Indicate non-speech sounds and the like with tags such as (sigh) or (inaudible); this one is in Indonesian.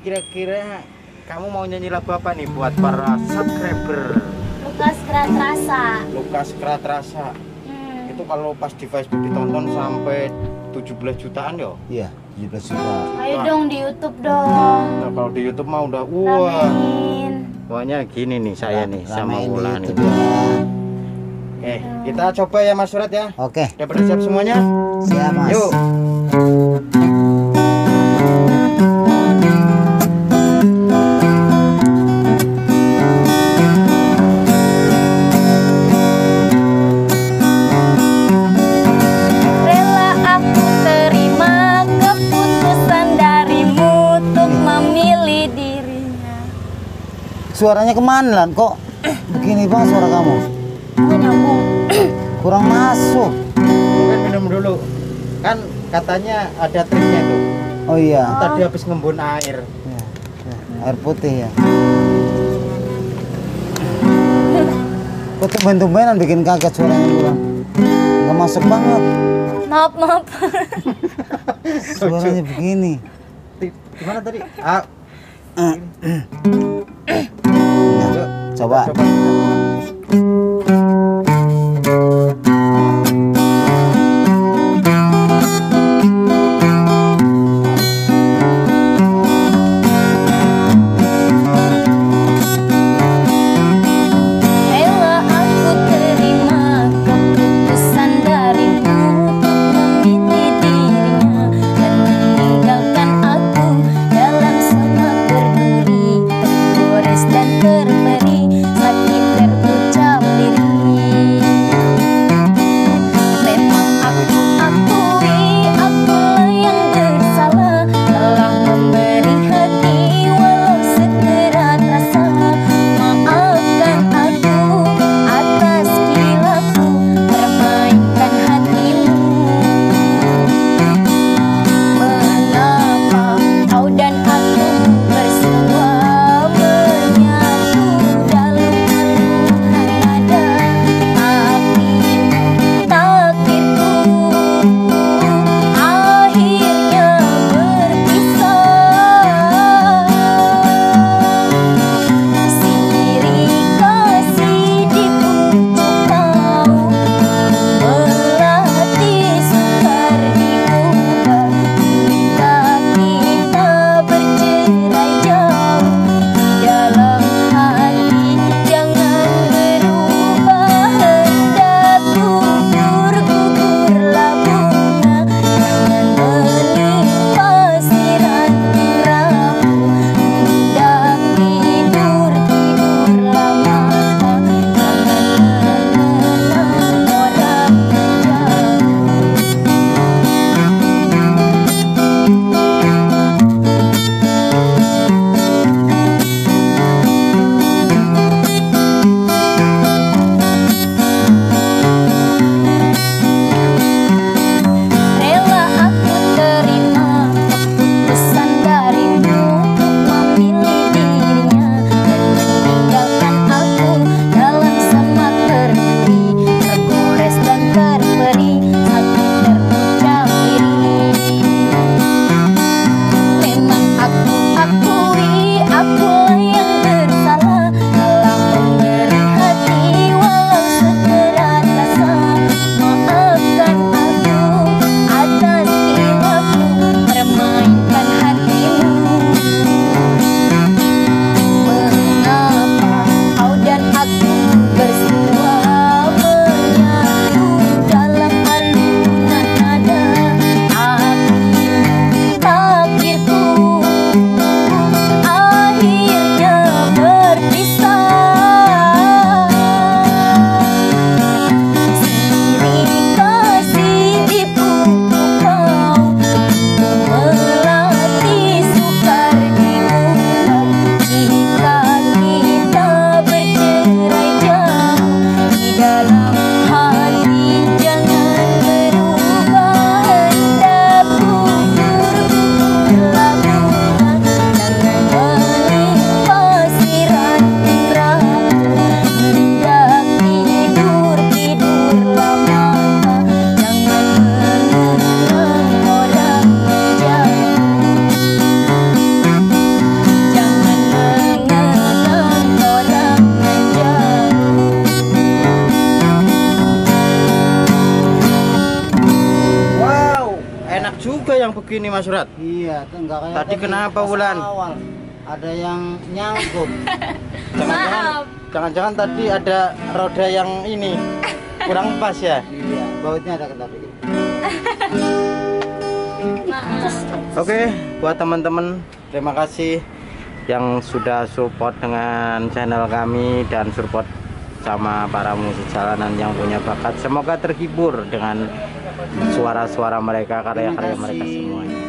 kira-kira kamu mau nyanyi lagu apa nih buat para subscriber Lukas Kerat Rasa. Lukas Kratrasa Hmm. itu kalau pas di Facebook ditonton sampai 17 jutaan yo Iya, 17 juta. Ayo dong di YouTube dong. nah, kalau di YouTube mah udah wah Ramein. pokoknya gini nih saya nih sama Ramein di Wulan ini ya. eh kita coba ya Mas Surat ya Oke, udah pada siap semuanya siap Mas. yuk Suaranya ke mana Lan? Kok begini banget suara kamu? Nyambung. Kurang masuk. mungkin minum dulu kan katanya ada triknya tuh Oh iya. tadi habis ngembun air Ya, ya, Air putih ya. Kok tumben-tumbenan bikin kaget suaranya kurang. Nggak masuk banget. Maaf maaf. (laughs) Suaranya begini. Di- gimana tadi ah (clears throat) 走吧。Begini Mas Surat. Iya, enggak kayak Tadi kenapa, Wulan? Awal ada yang nyangkut. Jangan-jangan (laughs) Maaf. jangan-jangan tadi ada roda yang ini kurang pas ya. iya, bautnya ada kena dikit. Maaf. Oke, buat teman-teman terima kasih yang sudah support dengan channel kami dan support sama para musik jalanan yang punya bakat. Semoga terhibur dengan suara-suara mereka, karya-karya mereka semuanya.